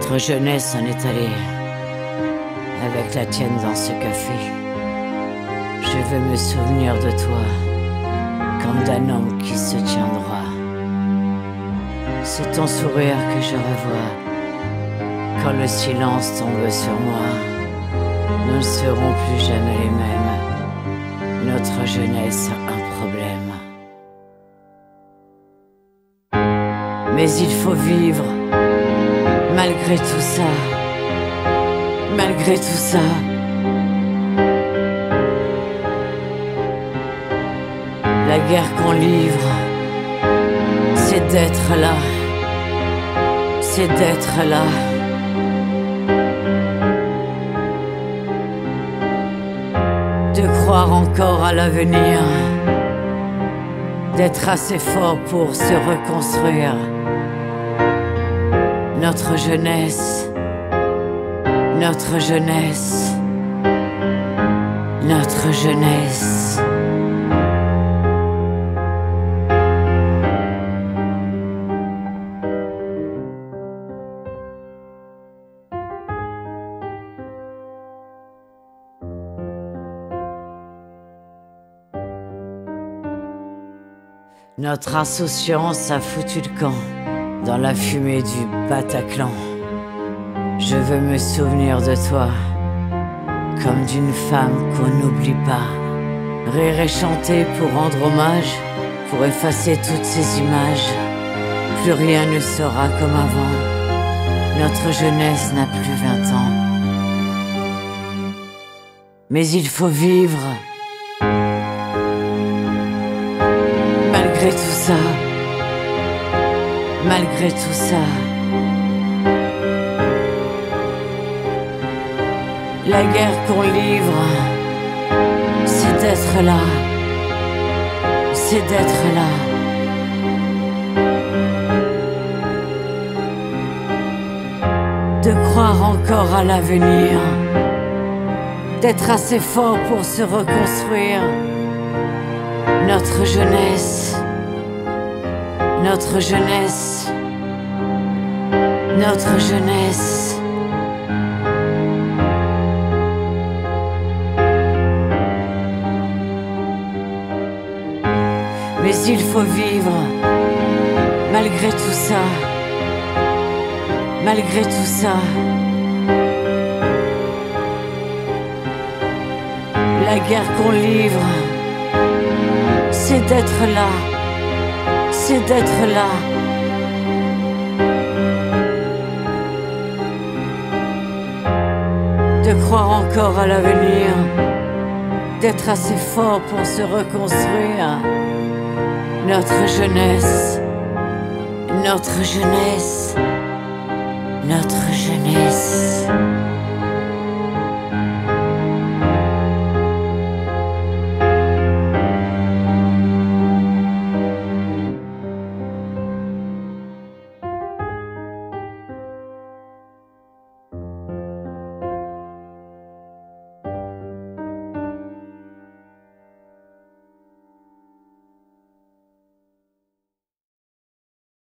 Notre jeunesse en est allée avec la tienne dans ce café. Je veux me souvenir de toi comme d'un homme qui se tient droit. C'est ton sourire que je revois quand le silence tombe sur moi. Nous ne serons plus jamais les mêmes. Notre jeunesse a un problème. Mais il faut vivre malgré tout ça. Malgré tout ça. La guerre qu'on livre, c'est d'être là. C'est d'être là. De croire encore à l'avenir. D'être assez fort pour se reconstruire. Notre jeunesse. Notre jeunesse. Notre jeunesse. Notre insouciance a foutu le camp dans la fumée du Bataclan. Je veux me souvenir de toi comme d'une femme qu'on n'oublie pas. Rire et chanter pour rendre hommage, pour effacer toutes ces images. Plus rien ne sera comme avant. Notre jeunesse n'a plus 20 ans. Mais il faut vivre. Malgré tout ça, malgré tout ça, la guerre qu'on livre, c'est d'être là, c'est d'être là. De croire encore à l'avenir, d'être assez fort pour se reconstruire. Notre jeunesse, notre jeunesse, notre jeunesse. Mais il faut vivre malgré tout ça, malgré tout ça. La guerre qu'on livre c'est d'être là, c'est d'être là. De croire encore à l'avenir, d'être assez fort pour se reconstruire. Notre jeunesse, notre jeunesse, notre jeunesse.